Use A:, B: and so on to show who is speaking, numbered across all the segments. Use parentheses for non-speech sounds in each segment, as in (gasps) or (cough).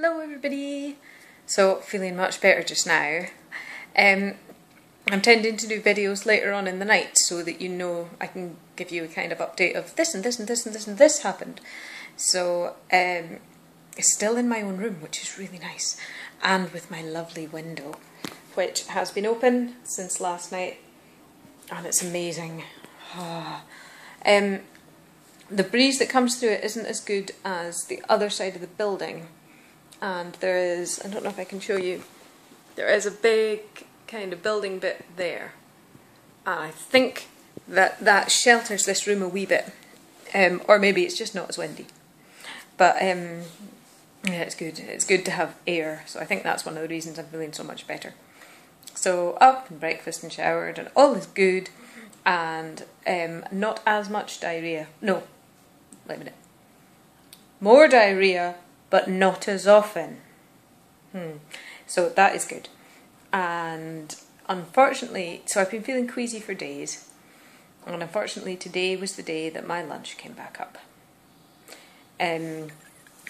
A: Hello everybody! So, feeling much better just now. Um, I'm tending to do videos later on in the night so that you know I can give you a kind of update of this and this and this and this and this happened. So, um, it's still in my own room, which is really nice, and with my lovely window, which has been open since last night, and it's amazing. (sighs) um, the breeze that comes through it isn't as good as the other side of the building, and there is, I don't know if I can show you, there is a big kind of building bit there. And I think that that shelters this room a wee bit. Um, or maybe it's just not as windy. But um, yeah, it's good. It's good to have air. So I think that's one of the reasons I'm feeling so much better. So up and breakfast and showered and all is good. And um, not as much diarrhea. No, wait a minute. More diarrhea but not as often. Hmm. So that is good. And unfortunately, so I've been feeling queasy for days, and unfortunately today was the day that my lunch came back up. Um,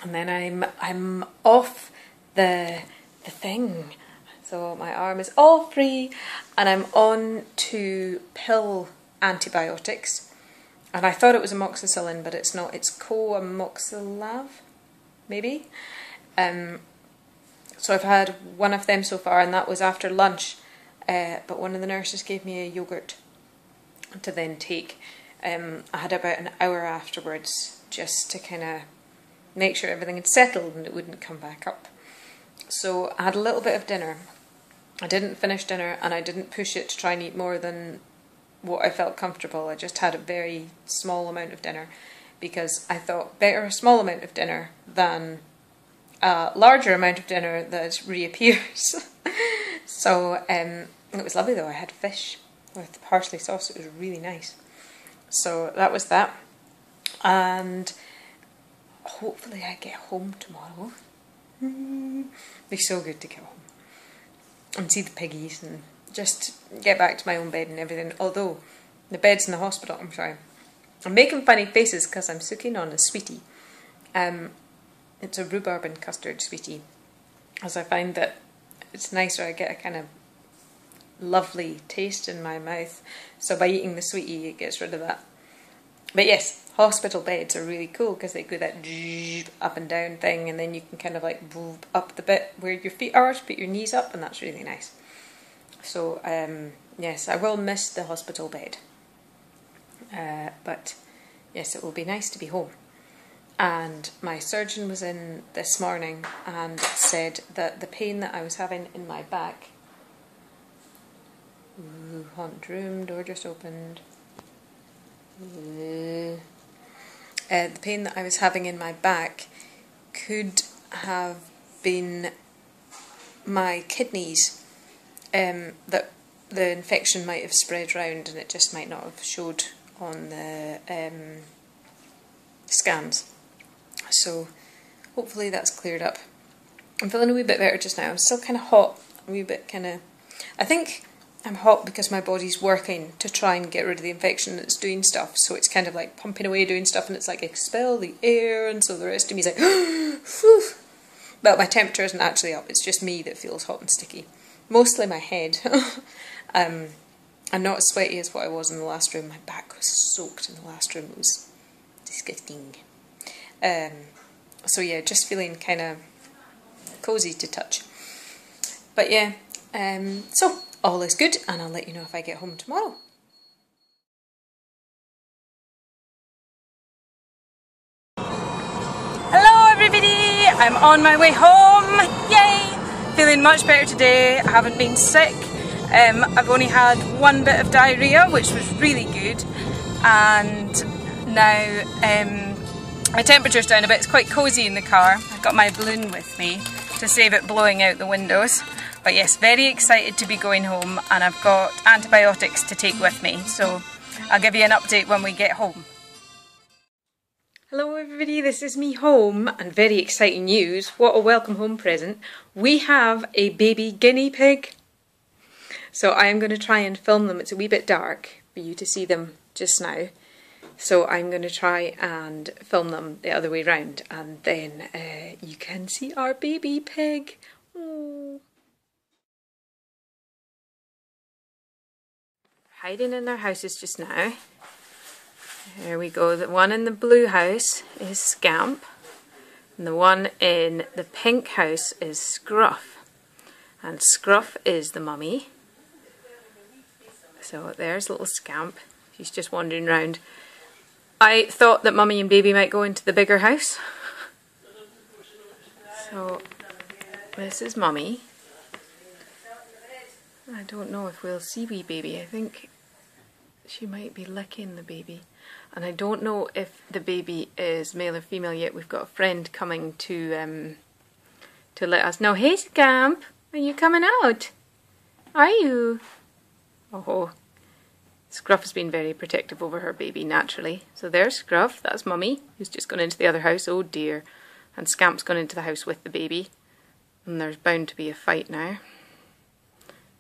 A: and then I'm I'm off the the thing. So my arm is all free, and I'm on to pill antibiotics. And I thought it was amoxicillin, but it's not. It's co-amoxiclav maybe. Um, so I've had one of them so far, and that was after lunch. Uh, but one of the nurses gave me a yogurt to then take. Um, I had about an hour afterwards just to kind of make sure everything had settled and it wouldn't come back up. So I had a little bit of dinner. I didn't finish dinner and I didn't push it to try and eat more than what I felt comfortable. I just had a very small amount of dinner because I thought better a small amount of dinner than a larger amount of dinner that reappears. (laughs) so um, it was lovely though. I had fish with parsley sauce. It was really nice. So that was that. And hopefully I get home tomorrow. (laughs) Be so good to get home and see the piggies and just get back to my own bed and everything. Although the bed's in the hospital, I'm sorry, I'm making funny faces because I'm sucking on a sweetie. Um, it's a rhubarb and custard sweetie, as I find that it's nicer. I get a kind of lovely taste in my mouth. So by eating the sweetie, it gets rid of that. But yes, hospital beds are really cool because they go that up and down thing, and then you can kind of like up the bit where your feet are to put your knees up, and that's really nice. So um, yes, I will miss the hospital bed. Uh, but yes, it will be nice to be home. And my surgeon was in this morning and said that the pain that I was having in my back. Ooh, haunted room, door just opened. Uh, the pain that I was having in my back could have been my kidneys um, that the infection might have spread round and it just might not have showed on the um, scans. So hopefully that's cleared up. I'm feeling a wee bit better just now. I'm still kind of hot, a wee bit kind of... I think I'm hot because my body's working to try and get rid of the infection that's doing stuff. So it's kind of like pumping away doing stuff and it's like expel the air and so the rest of me is like... (gasps) But my temperature isn't actually up. It's just me that feels hot and sticky. Mostly my head. (laughs) um, I'm not as sweaty as what I was in the last room. My back was soaked in the last room. It was disgusting. Um, so yeah, just feeling kind of cosy to touch. But yeah, um, so all is good and I'll let you know if I get home tomorrow. Hello everybody, I'm on my way home, yay! Feeling much better today, I haven't been sick, um, I've only had one bit of diarrhea, which was really good, and now um, my temperature's down a bit. It's quite cosy in the car. I've got my balloon with me to save it blowing out the windows. But yes, very excited to be going home, and I've got antibiotics to take with me, so I'll give you an update when we get home. Hello everybody, this is me home and very exciting news. What a welcome home present. We have a baby guinea pig. So I am going to try and film them. It's a wee bit dark for you to see them just now. So I'm going to try and film them the other way round and then uh, you can see our baby pig. Oh. Hiding in their houses just now. There we go. The one in the blue house is Scamp. And the one in the pink house is Scruff. And Scruff is the mummy. So there's a little Scamp. She's just wandering around. I thought that mummy and baby might go into the bigger house. So this is mummy. I don't know if we'll see wee baby. I think she might be licking the baby. And I don't know if the baby is male or female yet. We've got a friend coming to um, to let us know. Hey Scamp, are you coming out? Are you? Oh, Scruff has been very protective over her baby naturally. So there's Scruff, that's Mummy, who's just gone into the other house. Oh dear. And Scamp's gone into the house with the baby. And there's bound to be a fight now.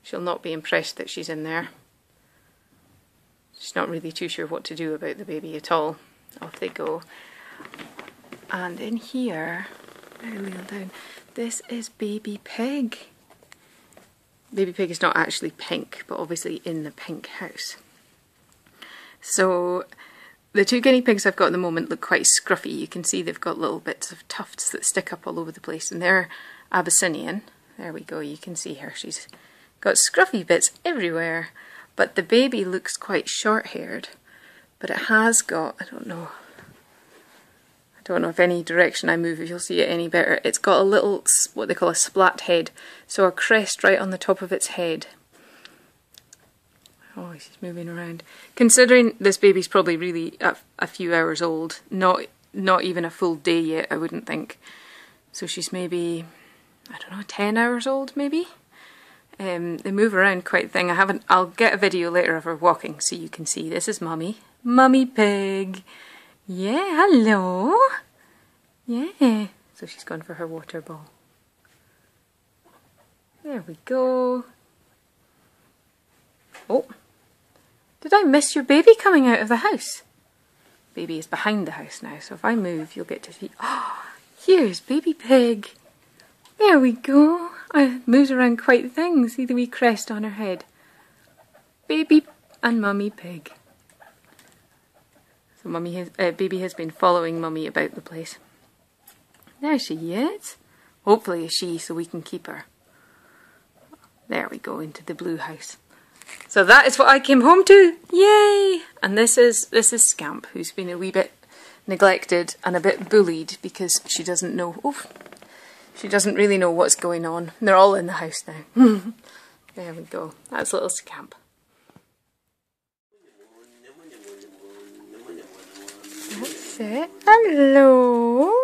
A: She'll not be impressed that she's in there. She's not really too sure what to do about the baby at all. Off they go. And in here, down, this is baby pig. Baby pig is not actually pink, but obviously in the pink house. So the two guinea pigs I've got at the moment look quite scruffy. You can see they've got little bits of tufts that stick up all over the place and they're Abyssinian. There we go, you can see her. She's got scruffy bits everywhere. But the baby looks quite short-haired. But it has got, I don't know, I don't know if any direction I move if you'll see it any better. It's got a little, what they call a splat head. So a crest right on the top of its head. Oh, she's moving around. Considering this baby's probably really a, a, few hours old, not not even a full day yet, I wouldn't think. So she's maybe, I don't know, 10 hours old maybe? Um, they move around quite thing. I haven't, I'll get a video later of her walking so you can see. This is Mummy. Mummy Pig. Yeah, hello. Yeah. So she's gone for her water ball. There we go. Oh, did I miss your baby coming out of the house? Baby is behind the house now, so if I move, you'll get to see. Oh, (gasps) here's baby pig. There we go. I moves around quite thing. See the wee crest on her head. Baby and mummy pig. So mummy has, uh, baby has been following mummy about the place. There she is. Hopefully a she so we can keep her. There we go into the blue house. So that is what I came home to. Yay! And this is this is Scamp, who's been a wee bit neglected and a bit bullied because she doesn't know. Oh, she doesn't really know what's going on. They're all in the house now. (laughs) there we go. That's little Scamp. That's it. Hello.